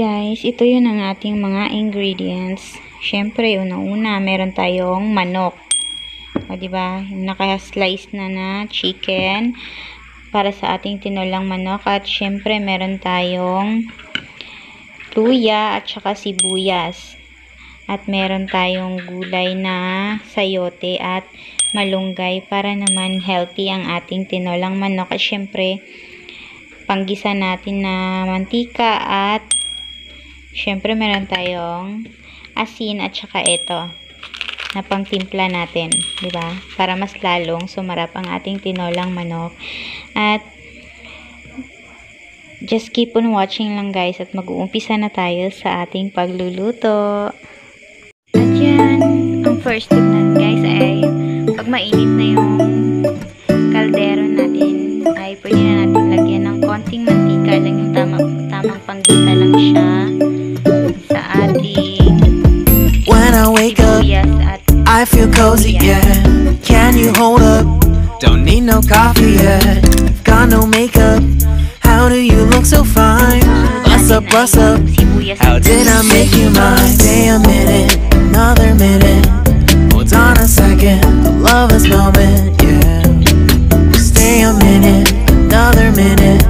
Guys, ito yun ang ating mga ingredients. Siyempre, una-una, meron tayong manok. O, diba? Yung naka-slice na na chicken para sa ating tinolang manok. At siyempre, meron tayong luya at saka sibuyas. At meron tayong gulay na sayote at malunggay para naman healthy ang ating tinolang manok. At syempre, panggisa natin na mantika at syempre meron tayong asin at saka ito na pangtimpla natin, 'di ba? Para mas lalong sumarap ang ating tinolang manok. At just keep on watching lang guys at mag-uumpisa na tayo sa ating pagluluto. At yan, ang first tip natin guys ay pag mainit na yung coffee yet. Got no makeup. How do you look so fine? What's up, what's up? How did I make you mine? Stay a minute, another minute. Hold on a second, I love this moment, yeah. Stay a minute, another minute.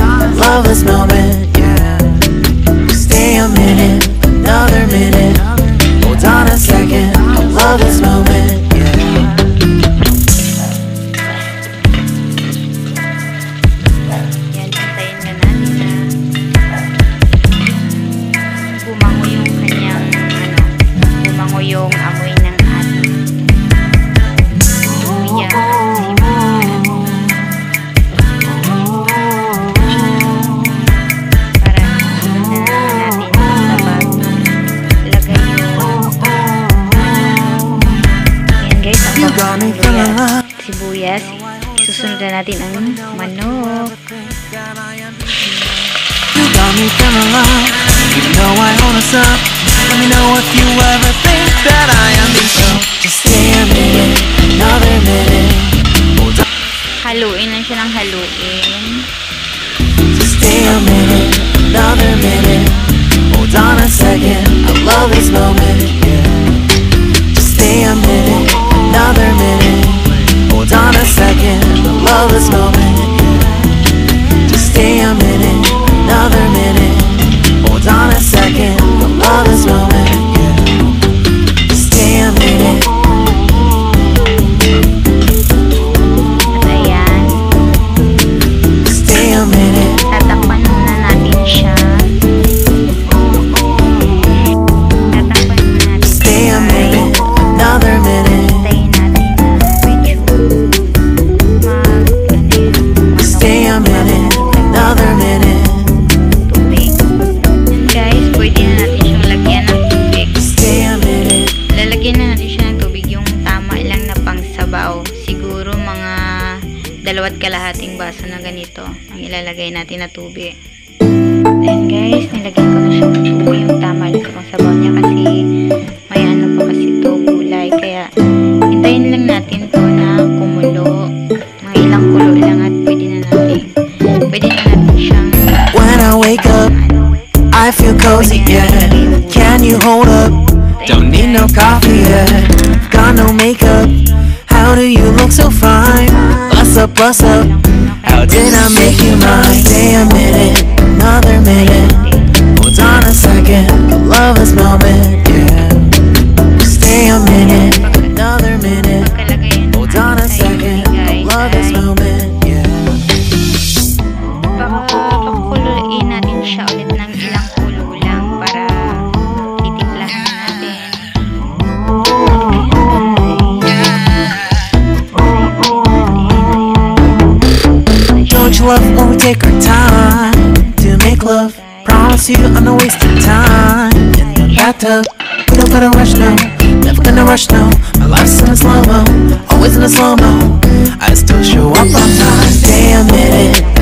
love this moment, luya. love. Sibuyas. Susunod na natin ang manok. Got me feeling love. You know I own us up. Let me know if you ever think that I am in so. Just stay a minute, another minute. Haluin lang siya ng haluin. just stay a minute, another minute. Hold on a second, I love this moment, kalahating baso na ganito ang ilalagay natin na tubig. Ayan guys, nilagyan ko na siya ng tubig yung tama lang sa pangsabaw niya kasi may ano pa kasi to gulay. Kaya hintayin lang natin to na kumulo. Mga ilang kulo lang at pwede na natin. Pwede na natin siyang when I wake up, I feel cozy, yeah. Can you hold up? Don't need no coffee yet. Got no makeup. How do you look so fine? What's up, what's up? How did I make you mine? Stay a minute, another minute. Hold on a second, love this moment, Promise you I'm not wasting time in the bathtub. We don't gotta rush no, never gonna rush no. My life's in a slow mo, always in a slow mo. I still show up on time. Stay a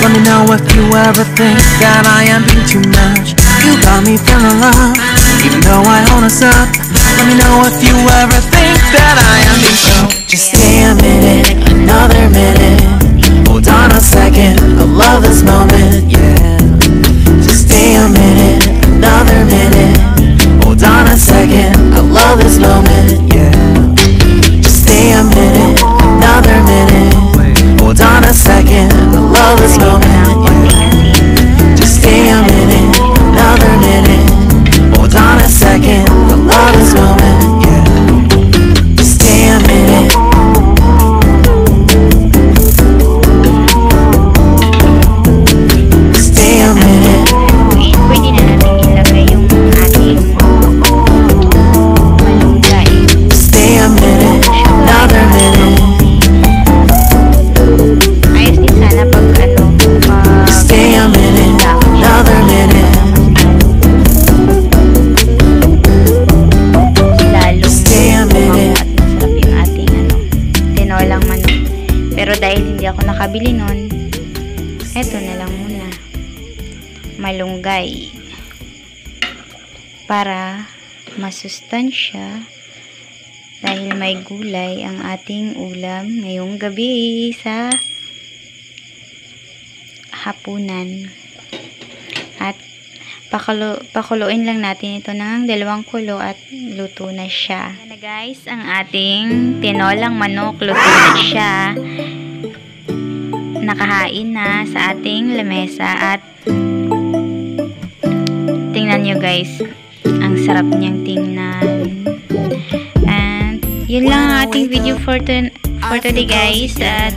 Let me know if you ever think that I am being too much. You got me feeling love even though I hold us up. Eto na lang muna. Malunggay. Para masustansya dahil may gulay ang ating ulam ngayong gabi sa hapunan. At pakulo, pakuluin lang natin ito ng dalawang kulo at luto na siya. Ayan na guys, ang ating tinolang manok, luto na siya. Nakahain na sa ating lamesa at tingnan nyo guys, ang sarap niyang tingnan. And yun lang ang ating video for, to, for today guys. At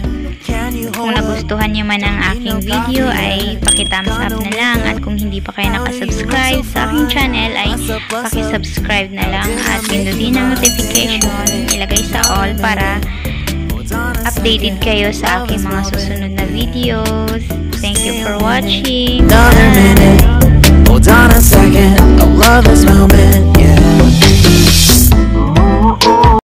kung nagustuhan nyo man ang aking video ay paki-thumbs up na lang at kung hindi pa kayo nakasubscribe sa aking channel ay paki-subscribe na lang at pindutin ang notification ilagay sa all para updated kayo sa aking mga susunod na videos. Thank you for watching. Another minute. Hold on a second. I love this moment.